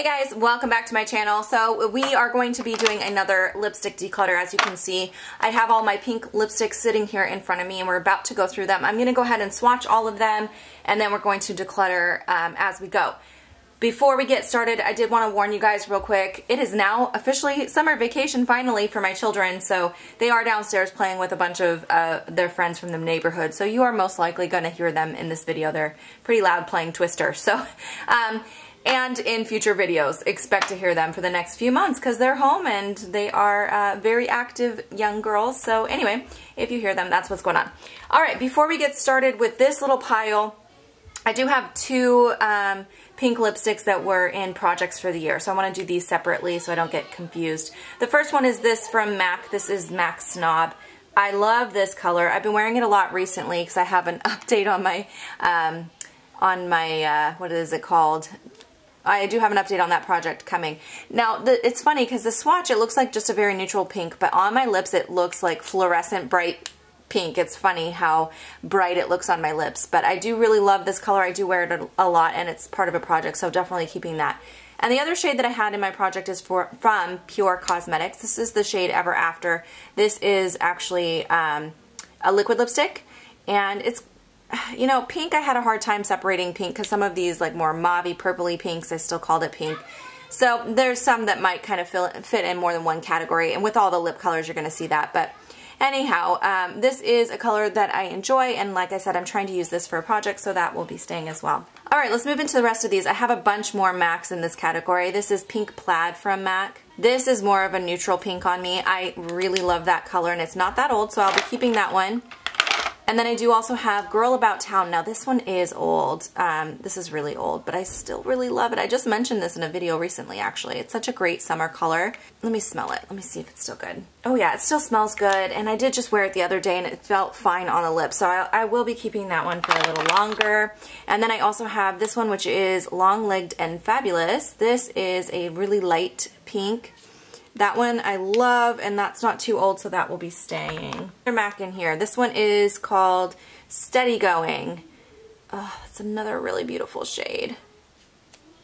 Hey guys, welcome back to my channel. So we are going to be doing another lipstick declutter. As you can see, I have all my pink lipsticks sitting here in front of me and we're about to go through them. I'm going to go ahead and swatch all of them and then we're going to declutter um, as we go. Before we get started, I did want to warn you guys real quick. It is now officially summer vacation finally for my children, so they are downstairs playing with a bunch of uh, their friends from the neighborhood, so you are most likely going to hear them in this video. They're pretty loud playing Twister. So um, and in future videos. Expect to hear them for the next few months because they're home and they are uh, very active young girls. So anyway, if you hear them, that's what's going on. All right, before we get started with this little pile, I do have two um, pink lipsticks that were in projects for the year. So I want to do these separately so I don't get confused. The first one is this from MAC. This is MAC Snob. I love this color. I've been wearing it a lot recently because I have an update on my um, on my, uh, what is it called? I do have an update on that project coming. Now, the, it's funny because the swatch, it looks like just a very neutral pink, but on my lips it looks like fluorescent bright pink. It's funny how bright it looks on my lips, but I do really love this color. I do wear it a, a lot and it's part of a project, so definitely keeping that. And the other shade that I had in my project is for from Pure Cosmetics. This is the shade Ever After. This is actually um, a liquid lipstick and it's you know, pink, I had a hard time separating pink because some of these like more mauvey, purpley pinks, I still called it pink. So there's some that might kind of fit in more than one category. And with all the lip colors, you're going to see that. But anyhow, um, this is a color that I enjoy. And like I said, I'm trying to use this for a project, so that will be staying as well. All right, let's move into the rest of these. I have a bunch more MACs in this category. This is Pink Plaid from MAC. This is more of a neutral pink on me. I really love that color, and it's not that old, so I'll be keeping that one. And then I do also have Girl About Town. Now this one is old. Um, this is really old, but I still really love it. I just mentioned this in a video recently, actually. It's such a great summer color. Let me smell it. Let me see if it's still good. Oh yeah, it still smells good. And I did just wear it the other day and it felt fine on the lips. So I, I will be keeping that one for a little longer. And then I also have this one, which is Long Legged and Fabulous. This is a really light pink. That one I love, and that's not too old, so that will be staying. Another MAC in here. This one is called Steady Going. Oh, that's another really beautiful shade.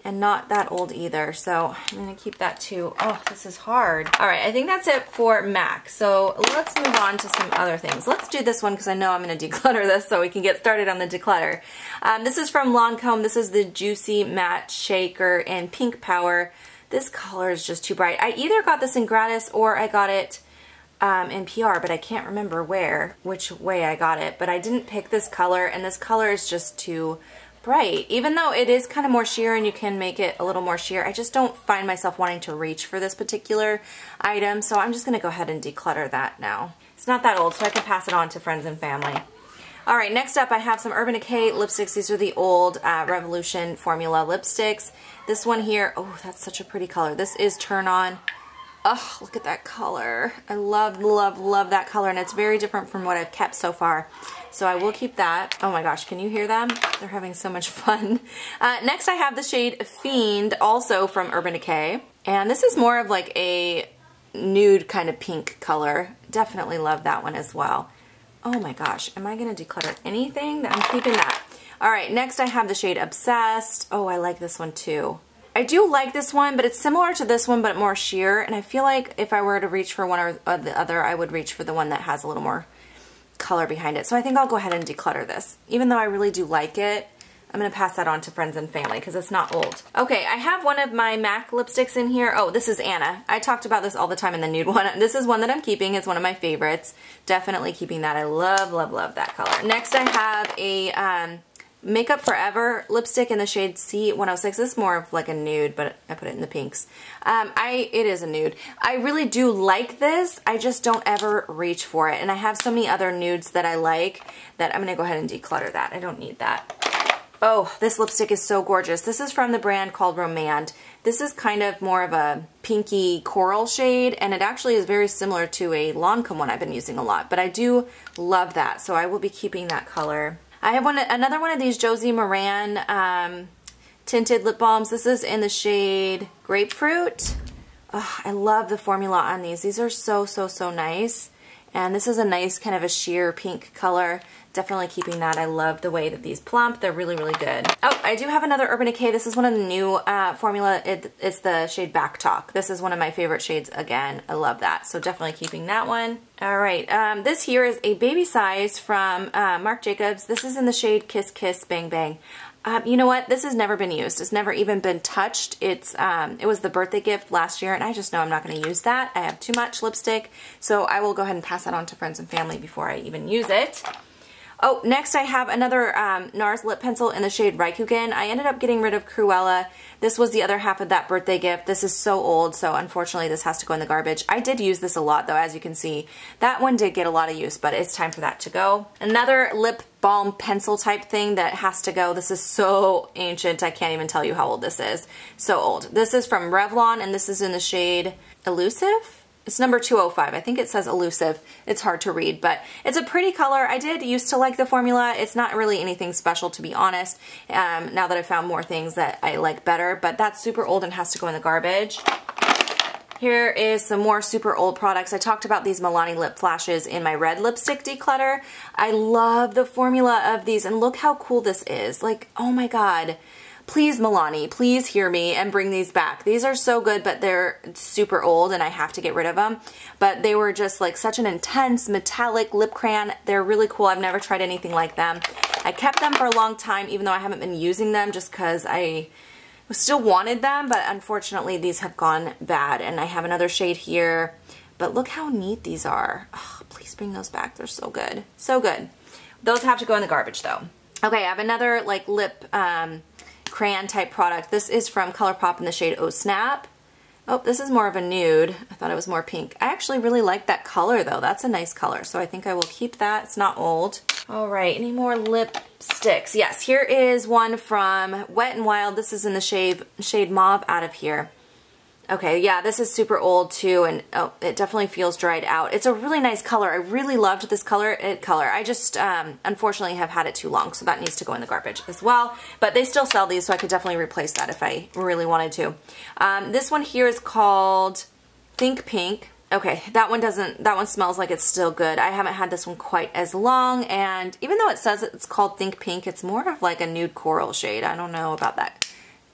And not that old either, so I'm going to keep that too. Oh, this is hard. All right, I think that's it for MAC. So let's move on to some other things. Let's do this one because I know I'm going to declutter this so we can get started on the declutter. Um, this is from Lancome. This is the Juicy Matte Shaker in Pink Power. This color is just too bright. I either got this in gratis or I got it um, in PR, but I can't remember where, which way I got it. But I didn't pick this color, and this color is just too bright. Even though it is kind of more sheer and you can make it a little more sheer, I just don't find myself wanting to reach for this particular item, so I'm just going to go ahead and declutter that now. It's not that old, so I can pass it on to friends and family. All right, next up I have some Urban Decay lipsticks. These are the old uh, Revolution Formula lipsticks. This one here, oh, that's such a pretty color. This is Turn On. Oh, look at that color. I love, love, love that color, and it's very different from what I've kept so far. So I will keep that. Oh my gosh, can you hear them? They're having so much fun. Uh, next I have the shade Fiend, also from Urban Decay. And this is more of like a nude kind of pink color. Definitely love that one as well. Oh my gosh, am I going to declutter anything? I'm keeping that. All right, next I have the shade Obsessed. Oh, I like this one too. I do like this one, but it's similar to this one, but more sheer. And I feel like if I were to reach for one or uh, the other, I would reach for the one that has a little more color behind it. So I think I'll go ahead and declutter this. Even though I really do like it, I'm going to pass that on to friends and family because it's not old. Okay, I have one of my MAC lipsticks in here. Oh, this is Anna. I talked about this all the time in the nude one. This is one that I'm keeping. It's one of my favorites. Definitely keeping that. I love, love, love that color. Next, I have a um, Make Up For Ever lipstick in the shade C106. This is more of like a nude, but I put it in the pinks. Um, I It is a nude. I really do like this. I just don't ever reach for it. And I have so many other nudes that I like that I'm going to go ahead and declutter that. I don't need that. Oh, this lipstick is so gorgeous. This is from the brand called Romand. This is kind of more of a pinky coral shade, and it actually is very similar to a Lancome one I've been using a lot, but I do love that, so I will be keeping that color. I have one, another one of these Josie Maran um, tinted lip balms. This is in the shade Grapefruit. Oh, I love the formula on these. These are so, so, so nice And this is a nice kind of a sheer pink color. Definitely keeping that. I love the way that these plump. They're really, really good. Oh, I do have another Urban Decay. This is one of the new uh, formula. It, it's the shade Back Talk. This is one of my favorite shades again. I love that. So definitely keeping that one. All right. Um, this here is a baby size from uh, Marc Jacobs. This is in the shade Kiss Kiss Bang Bang. Um, you know what? This has never been used. It's never even been touched. It's um, It was the birthday gift last year, and I just know I'm not going to use that. I have too much lipstick, so I will go ahead and pass that on to friends and family before I even use it. Oh, next I have another um, NARS lip pencil in the shade Rikugien. I ended up getting rid of Cruella. This was the other half of that birthday gift. This is so old, so unfortunately this has to go in the garbage. I did use this a lot though, as you can see. That one did get a lot of use, but it's time for that to go. Another lip balm pencil type thing that has to go. This is so ancient, I can't even tell you how old this is. So old. This is from Revlon, and this is in the shade Elusive? It's number 205. I think it says elusive. It's hard to read, but it's a pretty color. I did used to like the formula. It's not really anything special, to be honest, um, now that I've found more things that I like better, but that's super old and has to go in the garbage. Here is some more super old products. I talked about these Milani lip flashes in my red lipstick declutter. I love the formula of these, and look how cool this is. Like, oh my god please Milani, please hear me and bring these back. These are so good, but they're super old and I have to get rid of them. But they were just like such an intense metallic lip crayon. They're really cool. I've never tried anything like them. I kept them for a long time, even though I haven't been using them just because I still wanted them, but unfortunately these have gone bad. And I have another shade here, but look how neat these are. Oh, please bring those back. They're so good. So good. Those have to go in the garbage though. Okay, I have another like lip um, crayon type product. This is from ColourPop in the shade Oh Snap. Oh, this is more of a nude. I thought it was more pink. I actually really like that color though. That's a nice color. So I think I will keep that. It's not old. All right, any more lipsticks? Yes, here is one from Wet n Wild. This is in the shade, shade Mauve out of here. Okay, yeah, this is super old too, and oh, it definitely feels dried out. It's a really nice color. I really loved this color. It color. I just, um, unfortunately, have had it too long, so that needs to go in the garbage as well. But they still sell these, so I could definitely replace that if I really wanted to. Um, this one here is called Think Pink. Okay, that one doesn't, that one smells like it's still good. I haven't had this one quite as long, and even though it says it's called Think Pink, it's more of like a nude coral shade. I don't know about that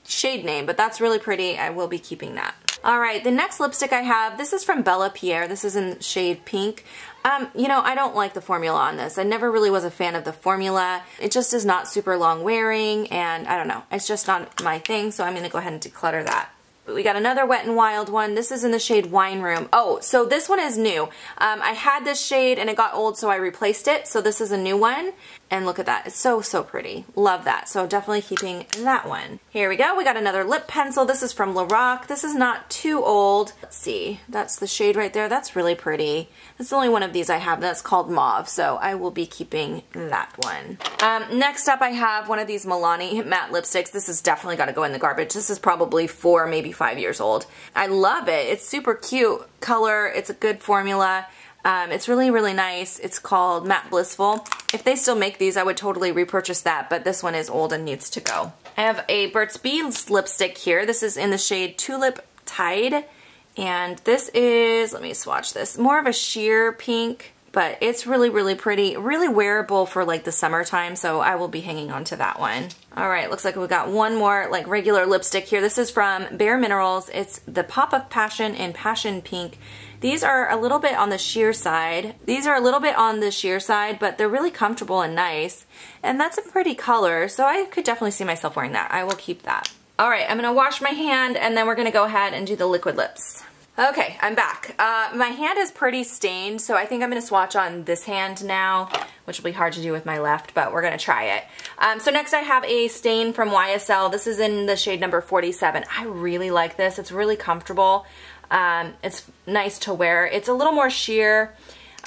shade name, but that's really pretty. I will be keeping that. All right, the next lipstick I have, this is from Bella Pierre. This is in shade pink. Um, you know, I don't like the formula on this. I never really was a fan of the formula. It just is not super long wearing, and I don't know. It's just not my thing, so I'm going to go ahead and declutter that. But we got another Wet n Wild one. This is in the shade Wine Room. Oh, so this one is new. Um, I had this shade and it got old, so I replaced it. So this is a new one. And look at that. It's so, so pretty. Love that. So definitely keeping that one. Here we go. We got another lip pencil. This is from Lorac. This is not too old. Let's see. That's the shade right there. That's really pretty. That's the only one of these I have. That's called Mauve. So I will be keeping that one. Um, next up, I have one of these Milani matte lipsticks. This has definitely got to go in the garbage. This is probably four, maybe five years old. I love it. It's super cute color. It's a good formula. Um, it's really, really nice. It's called Matte Blissful. If they still make these, I would totally repurchase that, but this one is old and needs to go. I have a Burt's Bees lipstick here. This is in the shade Tulip Tide, and this is, let me swatch this, more of a sheer pink, but it's really, really pretty, really wearable for like the summertime, so I will be hanging on to that one. All right, looks like we got one more like regular lipstick here. This is from Bare Minerals. It's the Pop of Passion in Passion Pink. These are a little bit on the sheer side. These are a little bit on the sheer side, but they're really comfortable and nice. And that's a pretty color, so I could definitely see myself wearing that. I will keep that. All right, I'm gonna wash my hand and then we're gonna go ahead and do the liquid lips. Okay, I'm back. Uh, my hand is pretty stained, so I think I'm going to swatch on this hand now, which will be hard to do with my left, but we're going to try it. Um, so next I have a stain from YSL. This is in the shade number 47. I really like this. It's really comfortable. Um, it's nice to wear. It's a little more sheer.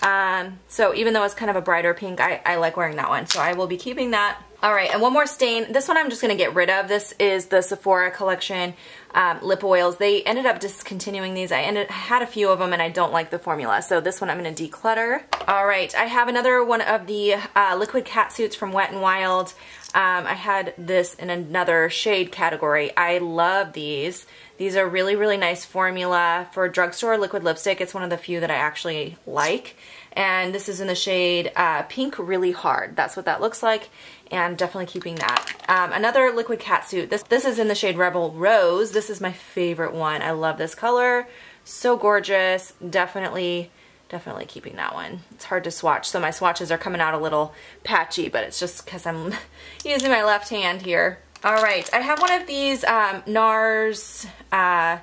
Um, so even though it's kind of a brighter pink, I, I like wearing that one. So I will be keeping that. All right, and one more stain. This one I'm just to get rid of. This is the Sephora collection um, lip oils. They ended up discontinuing these. I ended had a few of them and I don't like the formula. So this one I'm to declutter. All right, I have another one of the uh, liquid cat suits from Wet n Wild. Um, I had this in another shade category. I love these. These are really, really nice formula for drugstore liquid lipstick. It's one of the few that I actually like. And this is in the shade uh, Pink Really Hard. That's what that looks like, and definitely keeping that. Um, another liquid cat suit. This, this is in the shade Rebel Rose. This is my favorite one. I love this color. So gorgeous. Definitely definitely keeping that one. It's hard to swatch, so my swatches are coming out a little patchy, but it's just because I'm using my left hand here. All right, I have one of these um, NARS, uh,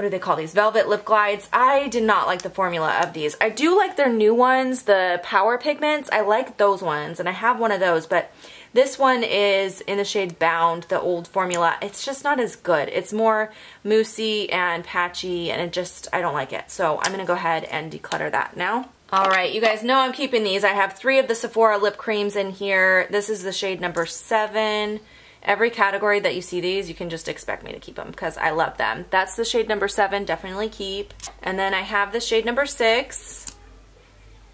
what do they call these? Velvet Lip Glides. I did not like the formula of these. I do like their new ones, the Power Pigments. I like those ones, and I have one of those, but this one is in the shade Bound, the old formula. It's just not as good. It's more moussey and patchy, and it just, I don't like it. So I'm going to go ahead and declutter that now. All right, you guys know I'm keeping these. I have three of the Sephora lip creams in here. This is the shade number seven. Every category that you see these, you can just expect me to keep them because I love them. That's the shade number seven, definitely keep. And then I have the shade number six.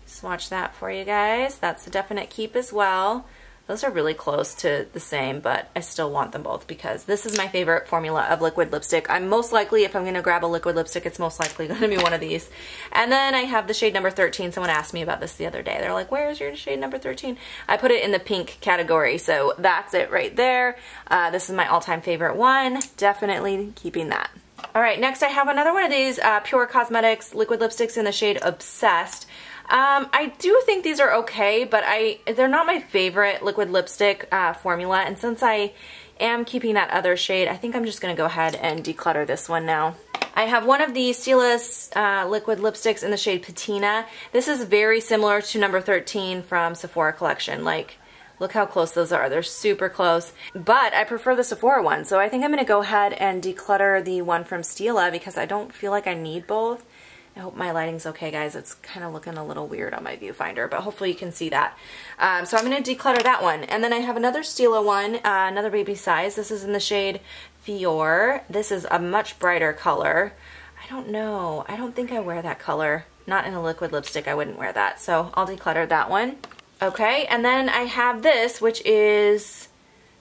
Swatch that for you guys. That's a definite keep as well. Those are really close to the same, but I still want them both because this is my favorite formula of liquid lipstick. I'm most likely, if I'm going to grab a liquid lipstick, it's most likely going to be one of these. And then I have the shade number 13. Someone asked me about this the other day. They're like, where's your shade number 13? I put it in the pink category, so that's it right there. Uh, this is my all-time favorite one. Definitely keeping that. All right, next I have another one of these uh, Pure Cosmetics liquid lipsticks in the shade Obsessed. Um, I do think these are okay, but I they're not my favorite liquid lipstick uh, formula, and since I am keeping that other shade, I think I'm just going to go ahead and declutter this one now. I have one of the Stilas uh, liquid lipsticks in the shade Patina. This is very similar to number 13 from Sephora Collection. Like, look how close those are. They're super close. But I prefer the Sephora one, so I think I'm going to go ahead and declutter the one from Stila because I don't feel like I need both. I hope my lighting's okay, guys. It's kind of looking a little weird on my viewfinder, but hopefully you can see that. Um, so I'm going to declutter that one. And then I have another Stila one, uh, another baby size. This is in the shade Fiore. This is a much brighter color. I don't know. I don't think I wear that color. Not in a liquid lipstick, I wouldn't wear that. So I'll declutter that one. Okay, and then I have this, which is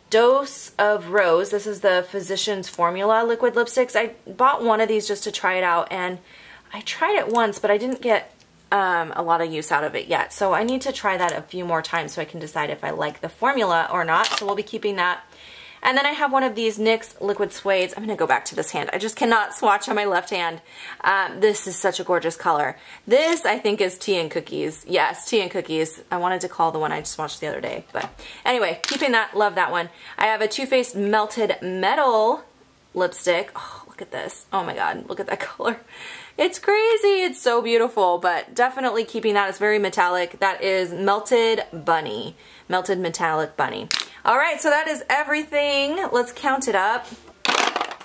Dose of Rose. This is the Physicians Formula liquid lipsticks. I bought one of these just to try it out, and I tried it once, but I didn't get um, a lot of use out of it yet. So I need to try that a few more times so I can decide if I like the formula or not. So we'll be keeping that. And then I have one of these NYX Liquid Suedes. I'm going to go back to this hand. I just cannot swatch on my left hand. Um, this is such a gorgeous color. This, I think, is Tea and Cookies. Yes, Tea and Cookies. I wanted to call the one I just watched the other day. But anyway, keeping that. Love that one. I have a Too Faced Melted Metal lipstick. Oh, look at this. Oh my god, look at that color. It's crazy. It's so beautiful, but definitely keeping that. It's very metallic. That is Melted Bunny. Melted Metallic Bunny. All right, so that is everything. Let's count it up.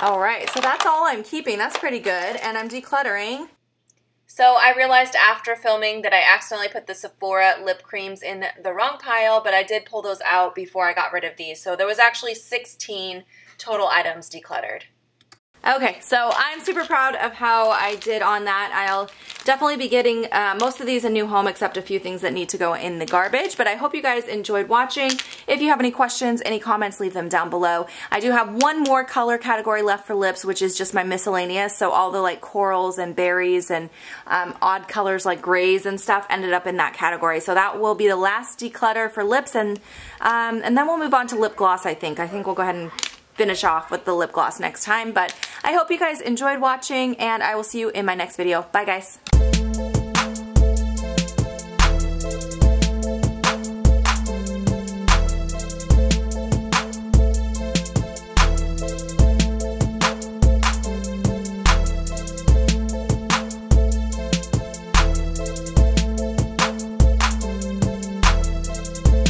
All right, so that's all I'm keeping. That's pretty good. And I'm decluttering. So I realized after filming that I accidentally put the Sephora lip creams in the wrong pile, but I did pull those out before I got rid of these. So there was actually 16 total items decluttered. Okay, so I'm super proud of how I did on that. I'll definitely be getting uh, most of these a new home except a few things that need to go in the garbage, but I hope you guys enjoyed watching. If you have any questions, any comments, leave them down below. I do have one more color category left for lips, which is just my miscellaneous, so all the like corals and berries and um, odd colors like grays and stuff ended up in that category. So that will be the last declutter for lips, and, um, and then we'll move on to lip gloss, I think. I think we'll go ahead and finish off with the lip gloss next time. But I hope you guys enjoyed watching and I will see you in my next video. Bye guys.